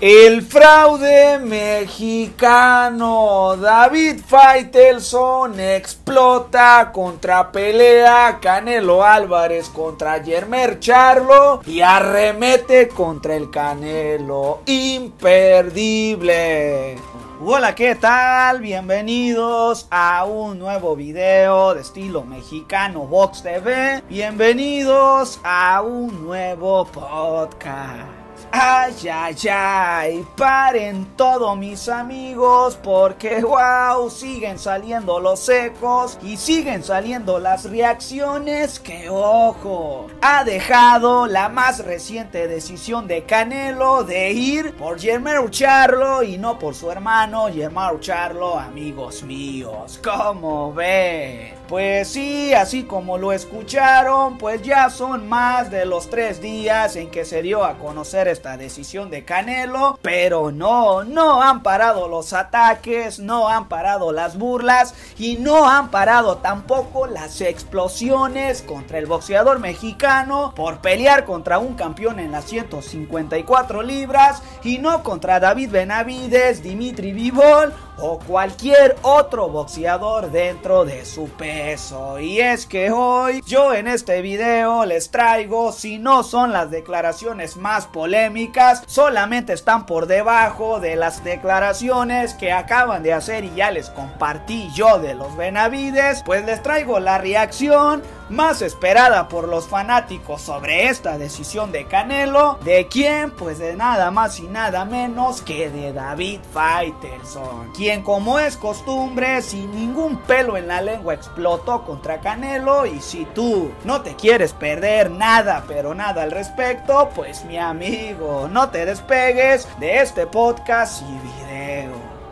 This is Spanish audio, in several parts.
El fraude mexicano. David Faitelson explota contra pelea. Canelo Álvarez contra Yermer Charlo. Y arremete contra el Canelo. Imperdible. Hola, ¿qué tal? Bienvenidos a un nuevo video de estilo mexicano Vox TV. Bienvenidos a un nuevo podcast. Ay, ay, ay, paren todos mis amigos porque wow, siguen saliendo los ecos y siguen saliendo las reacciones que ojo, ha dejado la más reciente decisión de Canelo de ir por Germán Charlo y no por su hermano Germán Charlo, amigos míos, ¿cómo ven? Pues sí, así como lo escucharon, pues ya son más de los tres días en que se dio a conocer esta decisión de Canelo, pero no, no han parado los ataques, no han parado las burlas y no han parado tampoco las explosiones contra el boxeador mexicano por pelear contra un campeón en las 154 libras y no contra David Benavides, Dimitri Vivol o cualquier otro boxeador dentro de su peso. Y es que hoy yo en este video les traigo, si no son las declaraciones más polémicas, solamente están por debajo de las declaraciones que acaban de hacer y ya les compartí yo de los Benavides, pues les traigo la reacción más esperada por los fanáticos sobre esta decisión de Canelo. ¿De quién? Pues de nada más y nada menos que de David Faitelson. Quien como es costumbre, sin ningún pelo en la lengua explotó contra Canelo. Y si tú no te quieres perder nada, pero nada al respecto, pues mi amigo, no te despegues de este podcast y video.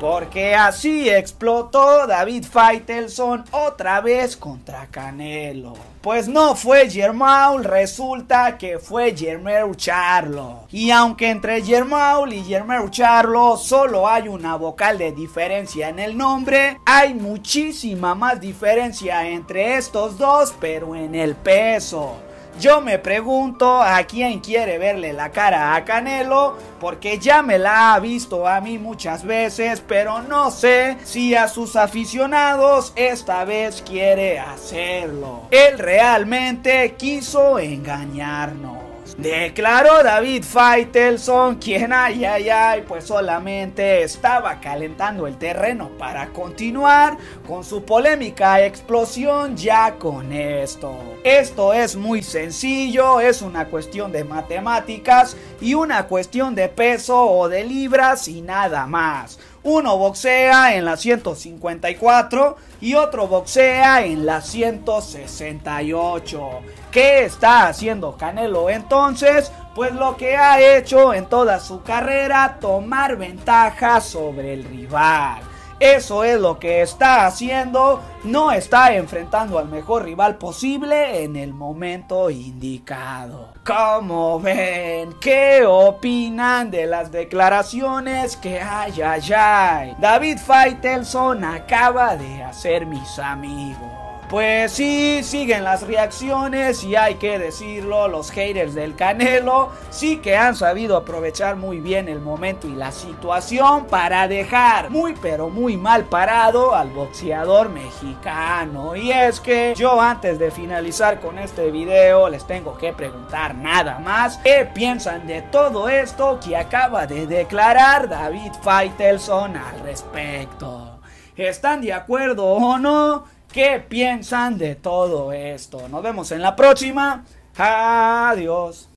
Porque así explotó David Faitelson otra vez contra Canelo. Pues no fue Germaul, resulta que fue Germán Charlo. Y aunque entre Germaul y Germán Charlo solo hay una vocal de diferencia en el nombre, hay muchísima más diferencia entre estos dos, pero en el peso. Yo me pregunto a quién quiere verle la cara a Canelo, porque ya me la ha visto a mí muchas veces, pero no sé si a sus aficionados esta vez quiere hacerlo. Él realmente quiso engañarnos. Declaró David Faitelson, quien ay ay ay, pues solamente estaba calentando el terreno para continuar con su polémica explosión ya con esto. Esto es muy sencillo, es una cuestión de matemáticas y una cuestión de peso o de libras y nada más. Uno boxea en la 154 y otro boxea en la 168. ¿Qué está haciendo Canelo entonces? Pues lo que ha hecho en toda su carrera, tomar ventaja sobre el rival. Eso es lo que está haciendo. No está enfrentando al mejor rival posible en el momento indicado. ¿Cómo ven? ¿Qué opinan de las declaraciones que hay, ay, David Faitelson acaba de hacer mis amigos. Pues sí, siguen las reacciones y hay que decirlo, los haters del Canelo sí que han sabido aprovechar muy bien el momento y la situación para dejar muy pero muy mal parado al boxeador mexicano. Y es que yo antes de finalizar con este video les tengo que preguntar nada más qué piensan de todo esto que acaba de declarar David Faitelson al respecto. ¿Están de acuerdo o no? Qué piensan de todo esto. Nos vemos en la próxima. Adiós.